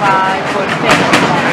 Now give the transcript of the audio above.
把准备。